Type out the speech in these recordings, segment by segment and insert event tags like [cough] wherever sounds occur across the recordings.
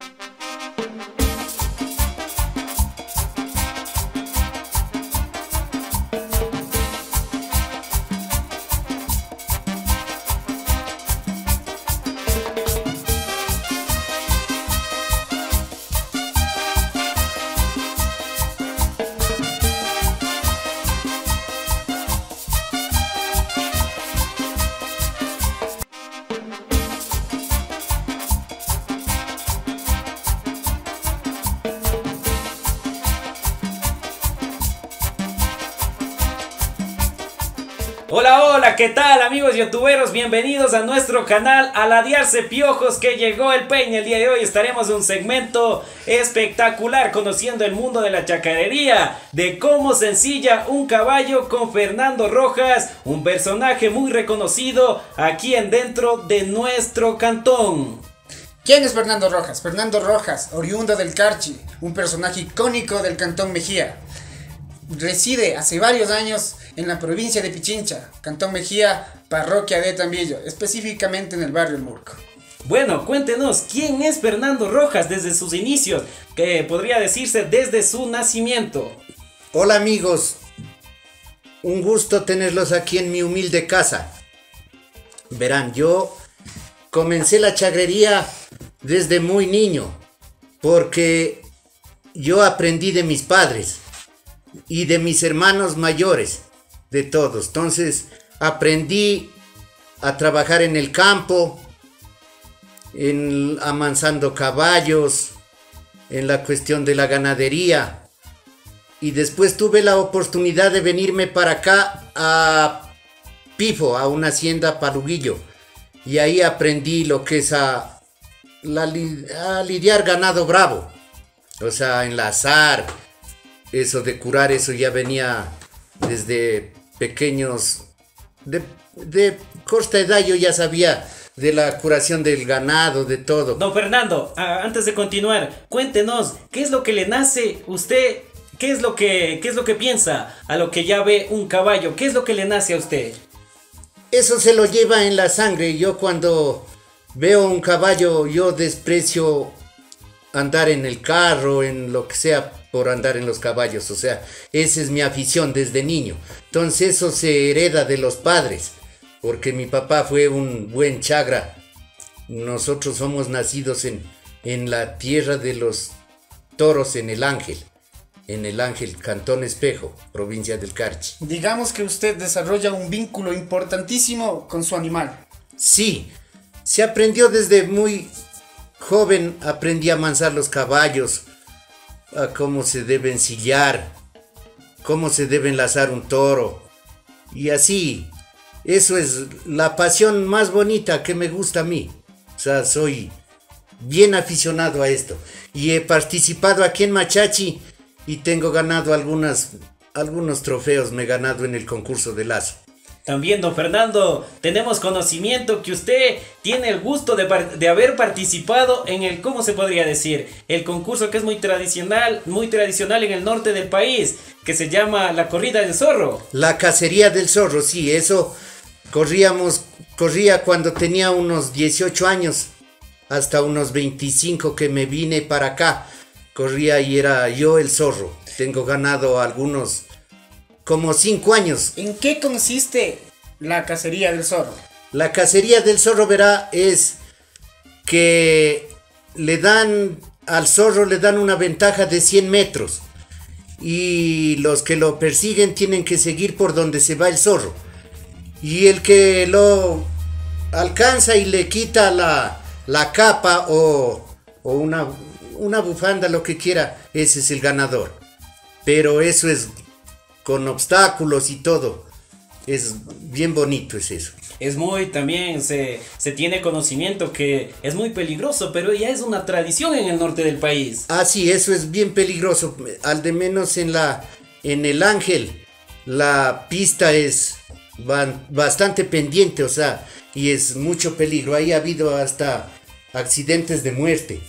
Hola, hola, ¿qué tal amigos youtuberos? Bienvenidos a nuestro canal Aladiarse Piojos que llegó el peine. El día de hoy estaremos en un segmento espectacular conociendo el mundo de la chacarería, de cómo se ensilla un caballo con Fernando Rojas, un personaje muy reconocido aquí en dentro de nuestro cantón. ¿Quién es Fernando Rojas? Fernando Rojas, oriundo del Carchi, un personaje icónico del Cantón Mejía. Reside hace varios años en la provincia de Pichincha, Cantón Mejía, parroquia de Tambillo, específicamente en el barrio El Murco. Bueno, cuéntenos, ¿quién es Fernando Rojas desde sus inicios? Que podría decirse desde su nacimiento. Hola amigos, un gusto tenerlos aquí en mi humilde casa. Verán, yo comencé la chagrería desde muy niño, porque yo aprendí de mis padres y de mis hermanos mayores, de todos. Entonces aprendí a trabajar en el campo, en amansando caballos, en la cuestión de la ganadería. Y después tuve la oportunidad de venirme para acá a Pifo, a una hacienda paluguillo. Y ahí aprendí lo que es a, a lidiar ganado bravo. O sea, enlazar, eso de curar, eso ya venía desde pequeños, de, de corta edad yo ya sabía de la curación del ganado, de todo. Don Fernando, antes de continuar, cuéntenos, ¿qué es lo que le nace usted? ¿Qué es lo que, qué es lo que piensa a lo que ya ve un caballo? ¿Qué es lo que le nace a usted? Eso se lo lleva en la sangre. Yo cuando veo un caballo, yo desprecio andar en el carro, en lo que sea, por andar en los caballos. O sea, esa es mi afición desde niño. Entonces eso se hereda de los padres. Porque mi papá fue un buen chagra. Nosotros somos nacidos en, en la tierra de los toros en el Ángel. En el Ángel, Cantón Espejo, provincia del Carchi. Digamos que usted desarrolla un vínculo importantísimo con su animal. Sí, se aprendió desde muy joven, aprendí a mansar los caballos, a cómo se debe ensillar, cómo se debe enlazar un toro. Y así, eso es la pasión más bonita que me gusta a mí. O sea, soy bien aficionado a esto. Y he participado aquí en Machachi y tengo ganado algunos trofeos, me he ganado en el concurso de lazo. También, don Fernando, tenemos conocimiento que usted tiene el gusto de, haber participado en el, ¿cómo se podría decir? El concurso que es muy tradicional, muy tradicional en el norte del país, que se llama la corrida del zorro. La cacería del zorro, sí, eso corríamos, corría cuando tenía unos 18 años, hasta unos 25 que me vine para acá. Corría y era yo el zorro. Tengo ganado algunos como cinco años. ¿En qué consiste la cacería del zorro? La cacería del zorro, verá, es que le dan al zorro le dan una ventaja de 100 metros y los que lo persiguen tienen que seguir por donde se va el zorro. Y el que lo alcanza y le quita la, la capa o, o una, una bufanda, lo que quiera, ese es el ganador. Pero eso es con obstáculos y todo. Es bien bonito es eso. Es muy también, se, se, tiene conocimiento que es muy peligroso, pero ya es una tradición en el norte del país. Ah, sí, eso es bien peligroso. Al de menos en la en el Ángel, la pista es bastante pendiente, o sea, y es mucho peligro. Ahí ha habido hasta accidentes de muerte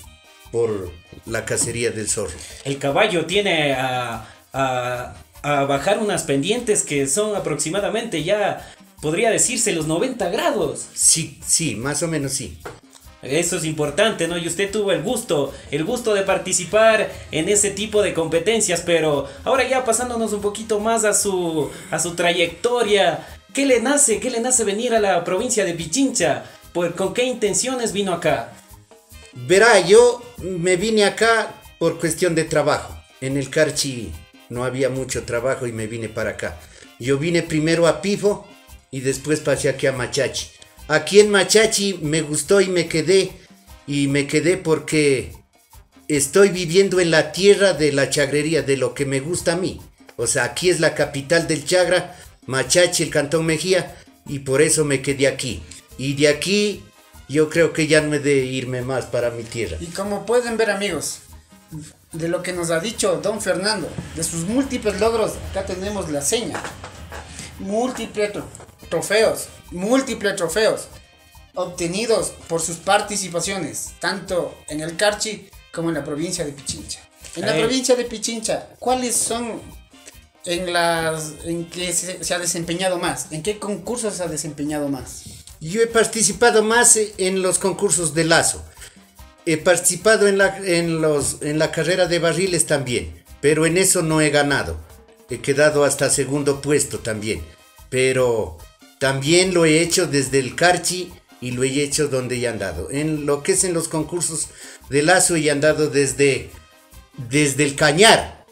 por la cacería del zorro. El caballo tiene a a bajar unas pendientes que son aproximadamente ya, podría decirse, los 90 grados. Sí, sí, más o menos sí. Eso es importante, ¿no? Y usted tuvo el gusto, el gusto de participar en ese tipo de competencias, pero ahora ya pasándonos un poquito más a su, a su trayectoria, ¿qué le nace? ¿Qué le nace venir a la provincia de Pichincha? ¿Con qué intenciones vino acá? Verá, yo me vine acá por cuestión de trabajo. En el Carchi no había mucho trabajo y me vine para acá. Yo vine primero a Pifo y después pasé aquí a Machachi. Aquí en Machachi me gustó y me quedé. Y me quedé porque estoy viviendo en la tierra de la chagrería, de lo que me gusta a mí. O sea, aquí es la capital del Chagra, Machachi, el Cantón Mejía, y por eso me quedé aquí. Y de aquí yo creo que ya no he de irme más para mi tierra. Y como pueden ver amigos, de lo que nos ha dicho don Fernando, de sus múltiples logros, acá tenemos la seña. Múltiples trofeos, múltiples trofeos obtenidos por sus participaciones, tanto en el Carchi como en la provincia de Pichincha. En la provincia de Pichincha, ¿cuáles son en las en que se, ha desempeñado más? ¿En qué concursos se ha desempeñado más? Yo he participado más en los concursos de lazo. He participado en la, en, los, en la carrera de barriles también, pero en eso no he ganado. He quedado hasta segundo puesto también. Pero también lo he hecho desde el Carchi y lo he hecho donde he andado. En lo que es en los concursos de lazo he andado desde, desde el Cañar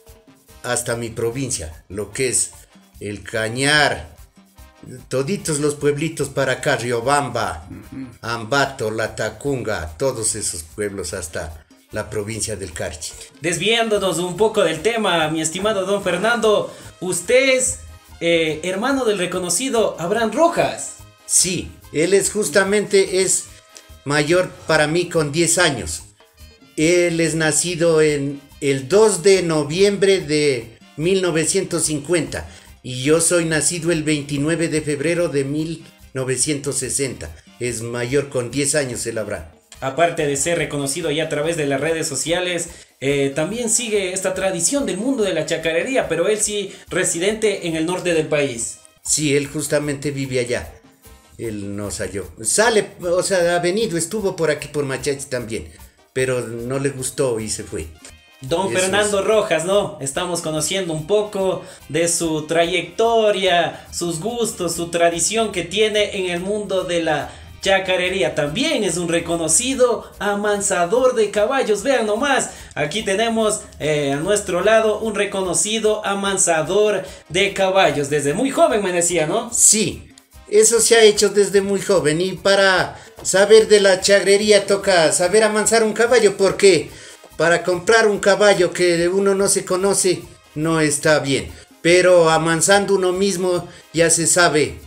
hasta mi provincia, lo que es el Cañar, toditos los pueblitos para acá, Riobamba, Ambato, La Tacunga, todos esos pueblos hasta la provincia del Carchi. Desviándonos un poco del tema, mi estimado don Fernando, usted es eh, hermano del reconocido Abraham Rojas. Sí, él es justamente es mayor para mí con 10 años. Él es nacido en el 2 de noviembre de 1950 y yo soy nacido el 29 de febrero de 1960. Es mayor con 10 años el Abraham. Aparte de ser reconocido ya a través de las redes sociales, eh, también sigue esta tradición del mundo de la chacarería, pero él sí residente en el norte del país. Sí, él justamente vive allá. Él nos halló. Sale, o sea, ha venido, estuvo por aquí por Machachi también, pero no le gustó y se fue. Don Fernando Rojas, ¿no? Estamos conociendo un poco de su trayectoria, sus gustos, su tradición que tiene en el mundo de la Chacarería también es un reconocido amansador de caballos. Vean nomás, aquí tenemos eh, a nuestro lado un reconocido amansador de caballos. Desde muy joven me decía, ¿no? Sí, eso se ha hecho desde muy joven. Y para saber de la chagrería toca saber amansar un caballo, porque para comprar un caballo que uno no se conoce no está bien. Pero amansando uno mismo ya se sabe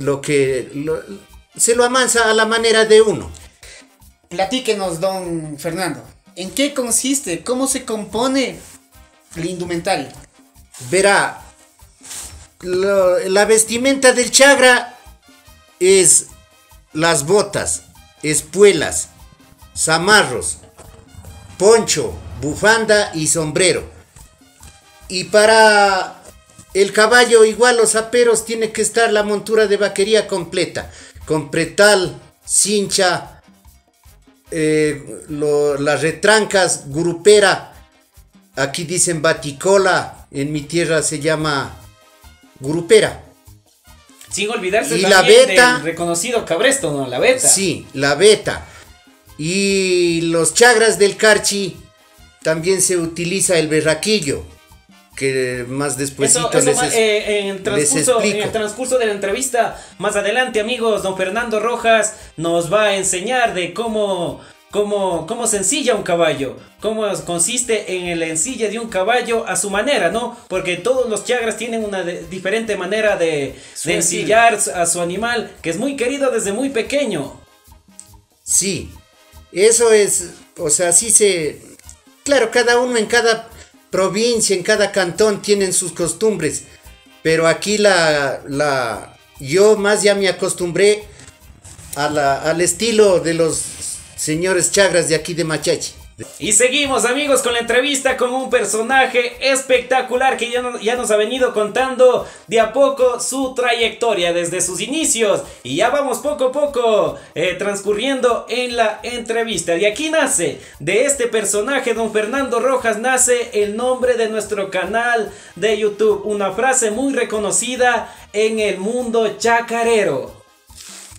lo que se lo amansa a la manera de uno. Platíquenos, don Fernando. ¿En qué consiste? ¿Cómo se compone el indumentario? Verá, la vestimenta del chagra es las botas, espuelas, zamarros, poncho, bufanda y sombrero. Y para el caballo, igual los aperos, tiene que estar la montura de vaquería completa con pretal, cincha, eh, las retrancas, gurupera, aquí dicen baticola, en mi tierra se llama gurupera. Sin olvidarse y la beta, del reconocido cabresto, ¿no? La beta. Sí, la beta. Y los chagras del carchi también se utiliza el berraquillo que más después eh, en, transcurso, en el transcurso de la entrevista más adelante amigos don Fernando Rojas nos va a enseñar de cómo cómo, cómo se ensilla un caballo, cómo consiste en el ensille de un caballo a su manera, ¿no? Porque todos los chagras tienen una diferente manera de, de ensillar a su animal, que es muy querido desde muy pequeño. Sí, eso es, o sea, sí se... Claro, cada uno en cada provincia, en cada cantón tienen sus costumbres, pero aquí la, la, yo más ya me acostumbré a la, al estilo de los señores chagras de aquí de Machachi. Y seguimos amigos con la entrevista con un personaje espectacular que ya, ya, nos ha venido contando de a poco su trayectoria desde sus inicios. Y ya vamos poco a poco eh, transcurriendo en la entrevista. De aquí nace, de este personaje, don Fernando Rojas, nace el nombre de nuestro canal de YouTube. Una frase muy reconocida en el mundo chacarero.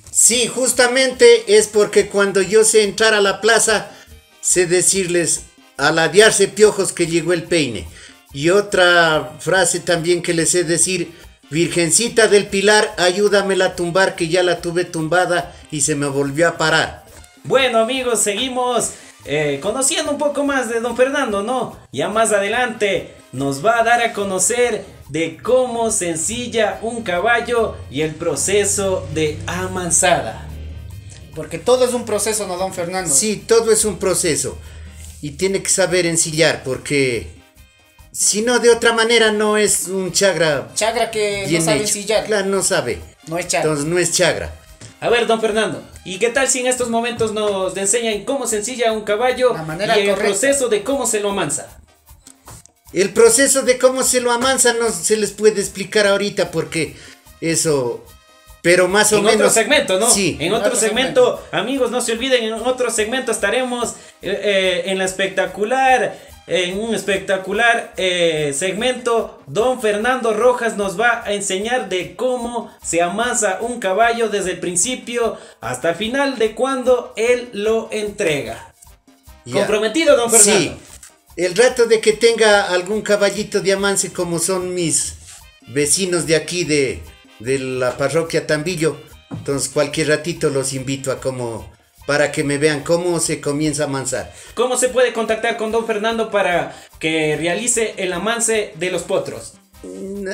Sí, justamente es porque cuando yo sé entrar a la plaza sé decirles aladearse piojos que llegó el peine. Y otra frase también que les sé decir, Virgencita del Pilar, ayúdamela a tumbar que ya la tuve tumbada y se me volvió a parar. Bueno amigos, seguimos eh, conociendo un poco más de don Fernando, ¿no? Ya más adelante nos va a dar a conocer de cómo se ensilla un caballo y el proceso de amansada. Porque todo es un proceso, ¿no, don Fernando? Sí, todo es un proceso. Y tiene que saber ensillar, porque si no, de otra manera no es un chagra. Chagra que no sabe ensillar. Claro, no sabe. No es chagra. Entonces no es chagra. A ver, don Fernando, ¿y qué tal si en estos momentos nos enseñan cómo se ensilla un caballo manera y el proceso de cómo se lo amansa? El proceso de cómo se lo amansa no se les puede explicar ahorita porque eso pero más o en menos. En otro segmento, ¿no? Sí. En otro, segmento, amigos, no se olviden, en otro segmento estaremos eh, eh, en la espectacular, en un espectacular eh, segmento. Don Fernando Rojas nos va a enseñar de cómo se amasa un caballo desde el principio hasta el final de cuando él lo entrega. Comprometido, don Fernando. Sí. El rato de que tenga algún caballito de amance como son mis vecinos de aquí de de la parroquia Tambillo. Entonces cualquier ratito los invito a como para que me vean cómo se comienza a amansar. ¿Cómo se puede contactar con don Fernando para que realice el amance de los potros? Mm,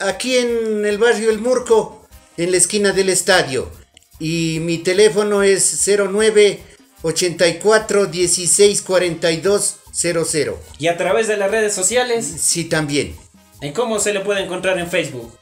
aquí en el barrio El Murco, en la esquina del estadio. Y mi teléfono es 09 84 16 42 00. ¿Y a través de las redes sociales? Sí, también. ¿Y cómo se le puede encontrar en Facebook?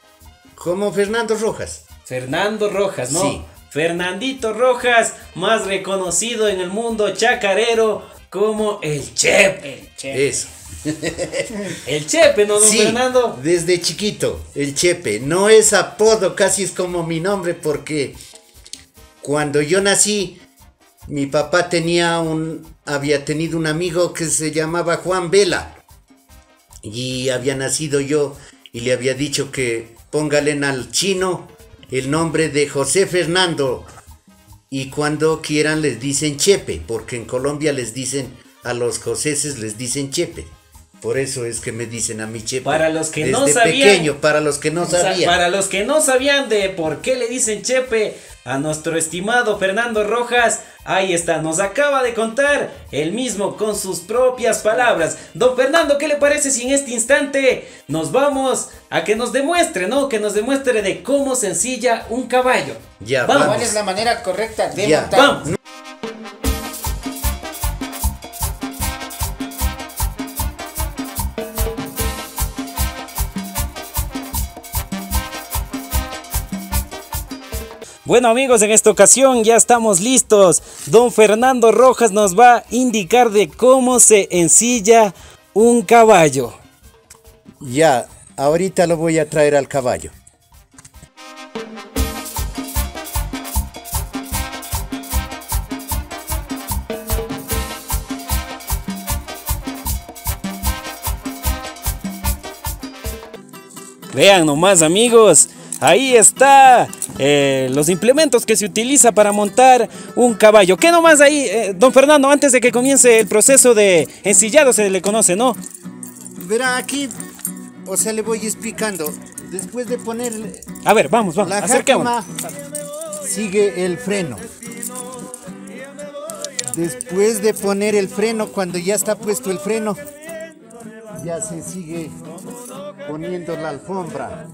Como Fernando Rojas. Fernando Rojas, ¿no? Sí. Fernandito Rojas, más reconocido en el mundo chacarero como el Chepe. El Chepe. Eso. [laughs] el Chepe, ¿no, don Fernando? Desde chiquito, el Chepe. No es apodo, casi es como mi nombre, porque cuando yo nací, mi papá tenía un. había tenido un amigo que se llamaba Juan Vela. Y había nacido yo y le había dicho que póngale al chino el nombre de José Fernando y cuando quieran les dicen Chepe, porque en Colombia les dicen a los joseses les dicen Chepe. Por eso es que me dicen a mi Chepe. Para los que no sabían. pequeño, para los que no sabían. Para los que no sabían de por qué le dicen Chepe, a nuestro estimado Fernando Rojas. Ahí está, nos acaba de contar el mismo con sus propias palabras. Don Fernando, ¿qué le parece si en este instante nos vamos a que nos demuestre, ¿no? Que nos demuestre de cómo sencilla un caballo. Ya, vamos. ¿Cuál es la manera correcta de montar? Vamos. Bueno amigos, en esta ocasión ya estamos listos. Don Fernando Rojas nos va a indicar de cómo se ensilla un caballo. Ya, ahorita lo voy a traer al caballo. Vean nomás amigos, Ahí está eh, los implementos que se utiliza para montar un caballo. ¿Qué nomás ahí, eh, don Fernando, antes de que comience el proceso de ensillado se le conoce, ¿no? Verá, aquí, o sea, le voy explicando. Después de poner... A ver, vamos, vamos, la acerquémonos. sigue el freno. Después de poner el freno, cuando ya está puesto el freno, ya se sigue poniendo la alfombra.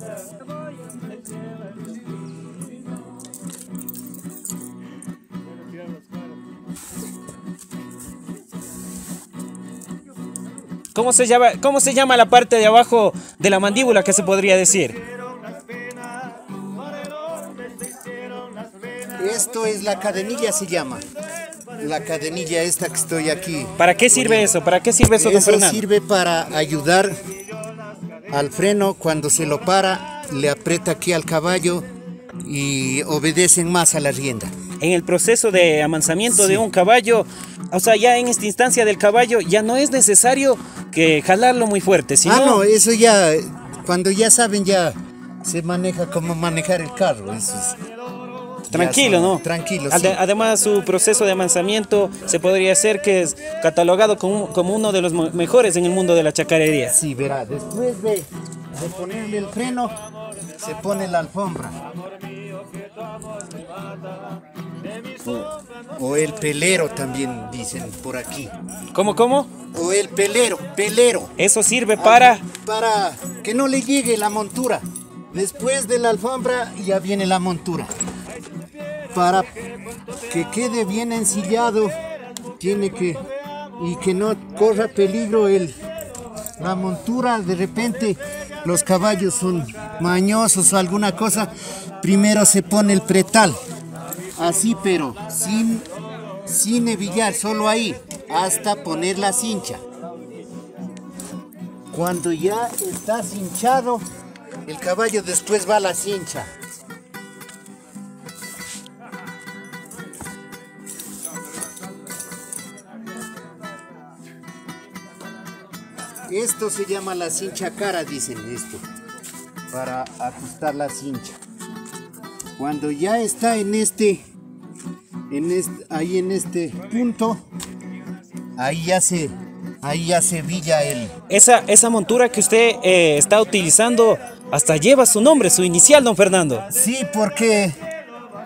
¿Cómo se, llama, ¿Cómo se llama la parte de abajo de la mandíbula que se podría decir? Esto es la cadenilla se llama. la cadenilla esta que estoy aquí. ¿Para qué sirve eso? ¿Para qué sirve eso, don Eso Fernando? sirve para ayudar al freno cuando se lo para, le aprieta aquí al caballo y obedecen más a la rienda. En el proceso de amansamiento de un caballo, o sea, ya en esta instancia del caballo, ya no es necesario que jalarlo muy fuerte, sino... Ah, no, eso ya, cuando ya saben ya se maneja como manejar el carro. Eso es- Tranquilo, son- ¿no? Tranquilo, sí. Además, su proceso de amansamiento se podría hacer que es catalogado como, como uno de los mejores en el mundo de la chacarería. Sí, verá, después de, de ponerle el freno, se pone la alfombra. O, el pelero también dicen por aquí. ¿Cómo, cómo? O el pelero, pelero. Eso sirve para... Para que no le llegue la montura. Después de la alfombra ya viene la montura. Para que quede bien ensillado, tiene que y que no corra peligro el la montura. De repente los caballos son mañosos o alguna cosa. Primero se pone el pretal, así pero sin sin hebillar, solo ahí, hasta poner la cincha. Cuando ya está cinchado, el caballo después va a la cincha. Esto se llama la cincha cara, dicen esto, para ajustar la cincha. Cuando ya está en este, en este, ahí en este punto, ahí ya se, ahí ya se villa el, Esa, esa montura que usted eh, está utilizando hasta lleva su nombre, su inicial, don Fernando. Sí, porque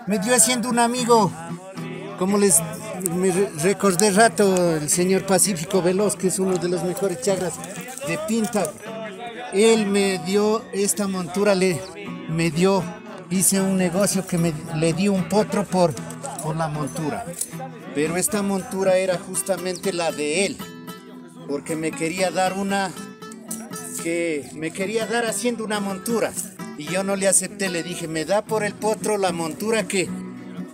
me dio haciendo un amigo, como les me re- recordé rato, el señor Pacífico Veloz, que es uno de los mejores chagras de Pinta. Él me dio esta montura, le, me dio, hice un negocio que me, le di un potro por, por la montura. Pero esta montura era justamente la de él, porque me quería dar una que me quería dar haciendo una montura y yo no le acepté, le dije, me da por el potro la montura que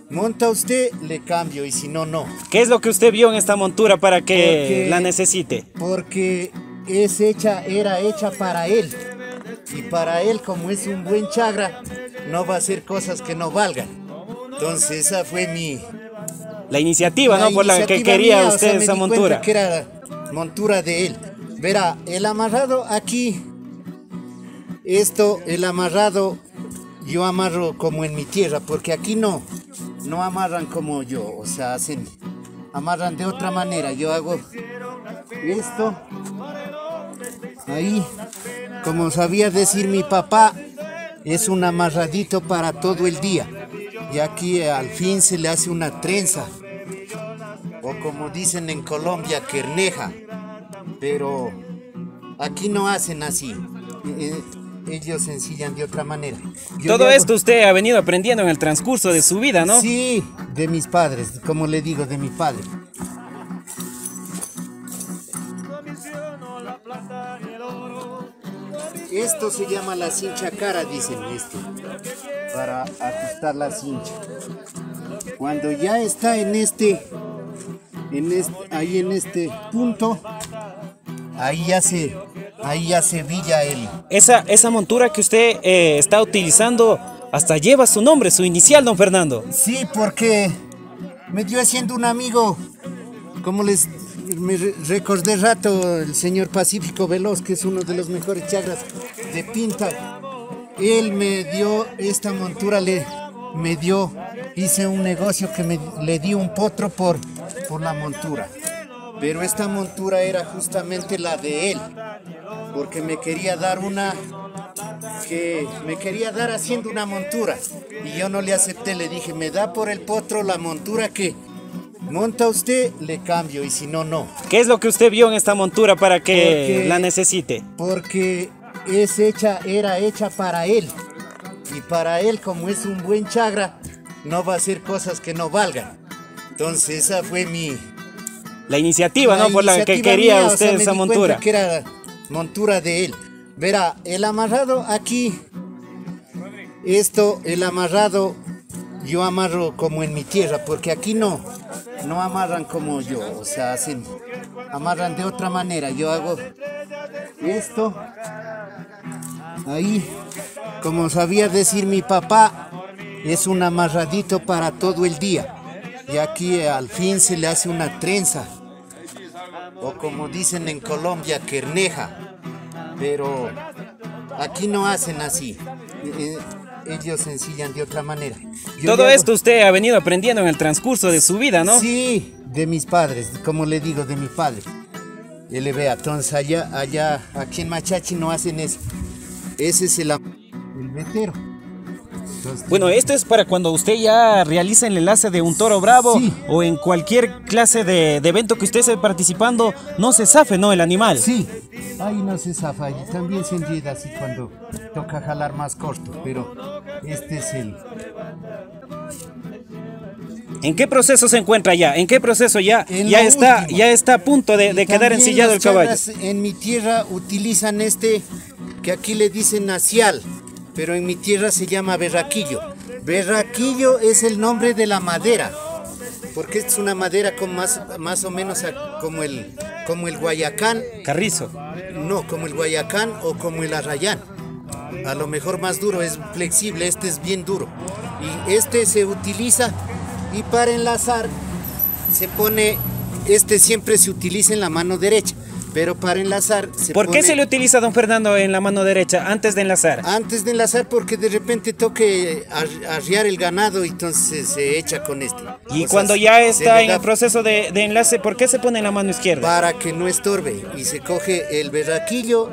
monta usted, le cambio y si no, no. ¿Qué es lo que usted vio en esta montura para que Porque- la necesite? Porque es hecha, era hecha para él y para él como es un buen chagra, no va a hacer cosas que no valgan. Entonces esa fue mi... La iniciativa, la ¿no? Por la que quería mía, o usted sea, esa montura. que era montura de él. Verá, el amarrado aquí, esto, el amarrado, yo amarro como en mi tierra, porque aquí no, no amarran como yo, o sea, hacen, amarran de otra manera. Yo hago esto, ahí, como sabía decir mi papá, es un amarradito para todo el día. Y aquí eh, al fin se le hace una trenza o como dicen en Colombia, querneja. Pero aquí no hacen así. Eh, eh, ellos se ensillan de otra manera. Yo Todo hago- esto usted ha venido aprendiendo en el transcurso de su vida, ¿no? Sí, de mis padres, como le digo, de mi padre. Esto se llama la cincha cara, dicen esto, para ajustar la cincha. Cuando ya está en este, en este, ahí en este punto, ahí ya se, ahí ya se villa el, Esa, esa montura que usted eh, está utilizando hasta lleva su nombre, su inicial, don Fernando. Sí, porque me dio haciendo un amigo, como les me re- recordé rato, el señor Pacífico Veloz, que es uno de los mejores chagras de Pinta. Él me dio esta montura, le, me dio, hice un negocio que me, le di un potro por, por la montura. Pero esta montura era justamente la de él, porque me quería dar una que me quería dar haciendo una montura y yo no le acepté, le dije, me da por el potro la montura que monta usted, le cambio y si no, no. ¿Qué es lo que usted vio en esta montura para que Porque- la necesite? Porque es hecha, era hecha para él y para él como es un buen chagra, no va a hacer cosas que no valgan. Entonces esa fue mi... La iniciativa, ¿no? Por la que quería mía, o usted me esa di montura. que era montura de él. Verá, el amarrado aquí, esto, el amarrado, yo amarro como en mi tierra, porque aquí no, no amarran como yo, o sea, hacen, amarran de otra manera. Yo hago esto, ahí, como sabía decir mi papá, es un amarradito para todo el día. Y aquí al fin se le hace una trenza, o como dicen en Colombia, querneja. Pero aquí no hacen así. Eh, ellos se ensillan de otra manera. Yo Todo esto usted ha venido aprendiendo en el transcurso de su vida, ¿no? Sí, de mis padres, como le digo, de mi padre. Le vea, entonces allá, allá, aquí en Machachi no hacen eso. Ese es el, el vetero. Bueno, esto es para cuando usted ya realiza el enlace de un toro bravo Sí. o en cualquier clase de, de evento que usted esté participando, no se zafe, ¿no? El animal. Sí, ahí no se zafa, y también se enreda así cuando toca jalar más corto, pero este es el... ¿En qué proceso se encuentra ya? ¿En qué proceso ya? En Ya está, ya está a punto de, de quedar ensillado el caballo. En mi tierra utilizan este que aquí le dicen nacial, pero en mi tierra se llama berraquillo. Berraquillo es el nombre de la madera, porque es una madera con más, más o menos como el, como el guayacán, Carrizo. no, como el guayacán o como el arrayán. A lo mejor más duro, es flexible, este es bien duro. Y este se utiliza y para enlazar se pone, este siempre se utiliza en la mano derecha, pero para enlazar se ¿Por qué pone se le utiliza don Fernando en la mano derecha antes de enlazar? antes de enlazar porque de repente toque ar- arriar el ganado y entonces se echa con este. Y O sea, cuando ya se está en da el proceso de, de enlace, ¿por qué se pone en la mano izquierda? para que no estorbe y se coge el berraquillo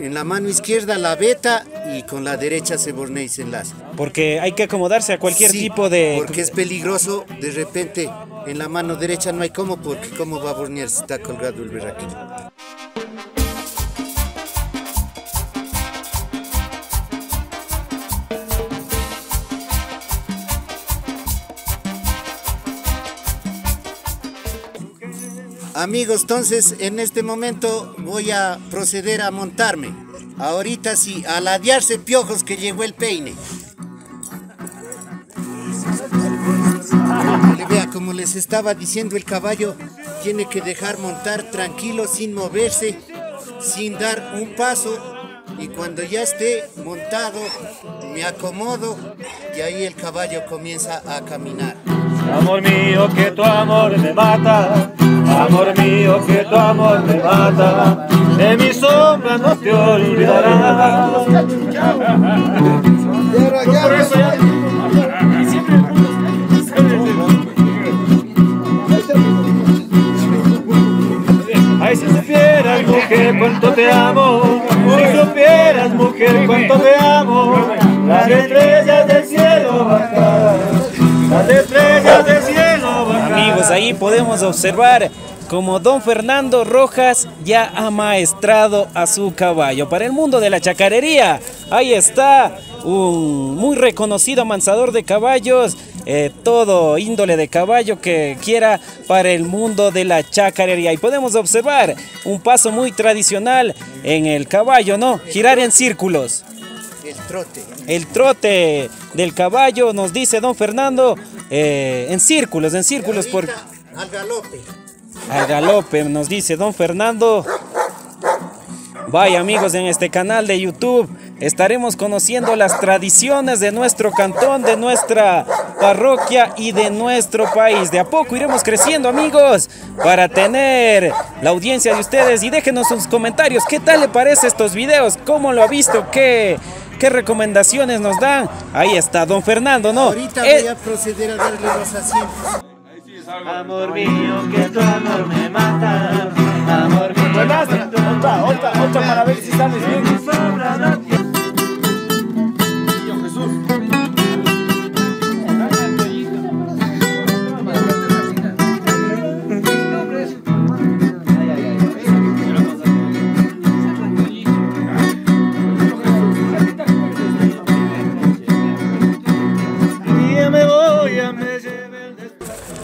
en la mano izquierda la veta y con la derecha se bornea y se enlaza. Porque hay que acomodarse a cualquier Sí, tipo de... Porque es peligroso, de repente en la mano derecha no hay cómo, porque cómo va a bornear si está colgado el berraquillo. Amigos, entonces en este momento voy a proceder a montarme. Ahorita sí, a ladearse piojos que llegó el peine. Vea, como les estaba diciendo, el caballo tiene que dejar montar tranquilo, sin moverse, sin dar un paso. Y cuando ya esté montado, me acomodo y ahí el caballo comienza a caminar. Amor mío, que tu amor me mata. Amor mío, que tu amor me mata. De mi sombra no te olvidarás. Amo. Si supieras, mujer, cuánto te amo. Las estrellas del cielo bajan. Las estrellas del cielo bajan. Amigos, ahí podemos observar como don Fernando Rojas ya ha maestrado a su caballo. Para el mundo de la chacarería, ahí está un muy reconocido amansador de caballos, eh, todo índole de caballo que quiera para el mundo de la chacarería. Y podemos observar un paso muy tradicional en el caballo, ¿no? Girar en círculos. El trote. El trote del caballo, nos dice don Fernando, eh, en círculos, en círculos, por, Al galope. al galope, nos dice don Fernando. Vaya amigos, en este canal de YouTube estaremos conociendo las tradiciones de nuestro cantón, de nuestra parroquia y de nuestro país. De a poco iremos creciendo amigos para tener la audiencia de ustedes y déjenos sus comentarios. ¿Qué tal le parece estos videos? ¿Cómo lo ha visto? ¿Qué, qué recomendaciones nos dan? Ahí está don Fernando, ¿no? Ahorita Eh, voy a proceder a darle los asientos. Amor mío, que tu amor me mata. Amor mío. Buenas, otra, otra, otra para ver si sales bien.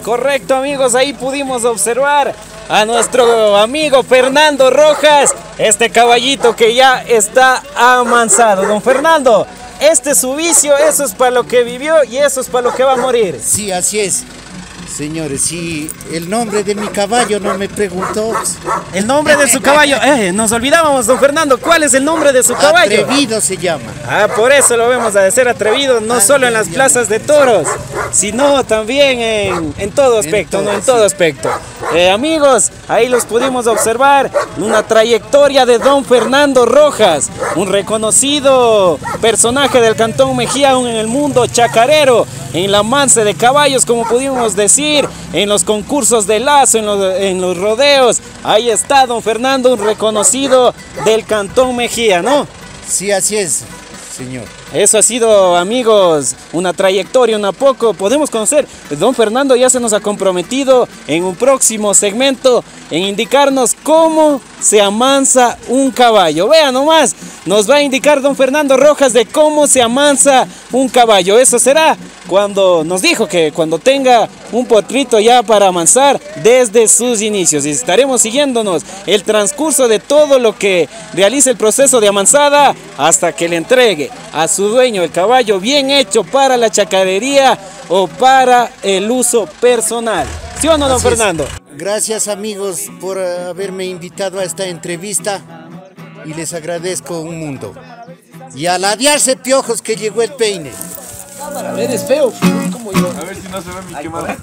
Correcto amigos, ahí pudimos observar a nuestro amigo Fernando Rojas, este caballito que ya está amansado. Don Fernando, este es su vicio, eso es para lo que vivió y eso es para lo que va a morir. Sí, así es. Señores, si el nombre de mi caballo no me preguntó, El nombre de su caballo. [laughs] Eh, nos olvidábamos, don Fernando. ¿Cuál es el nombre de su caballo? atrevido se llama. Ah, por eso lo vemos a de ser atrevido, no solo en las plazas de toros, sino también en, en todo aspecto, todo, ¿no? En todo aspecto. Eh, amigos, ahí los pudimos observar, una trayectoria de don Fernando Rojas, un reconocido personaje del Cantón Mejía en el mundo chacarero, en la manse de caballos, como pudimos decir, en los concursos de lazo, en los, en los rodeos. Ahí está don Fernando, un reconocido del Cantón Mejía, ¿no? Sí, así es, señor. Eso ha sido, amigos, una trayectoria, una poco. Podemos conocer, don Fernando ya se nos ha comprometido en un próximo segmento en indicarnos cómo se amansa un caballo. Vean nomás, nos va a indicar don Fernando Rojas de cómo se amansa un caballo. Eso será cuando nos dijo que cuando tenga un potrito ya para amansar desde sus inicios. Y estaremos siguiéndonos el transcurso de todo lo que realiza el proceso de amansada hasta que le entregue a su dueño el caballo bien hecho para la chacarería o para el uso personal. ¿Sí o no, don Así es. Fernando? Gracias amigos por haberme invitado a esta entrevista y les agradezco un mundo. Y a ladearse piojos que llegó el peine. Eres feo, como yo. A ver si no se ve mi cámara.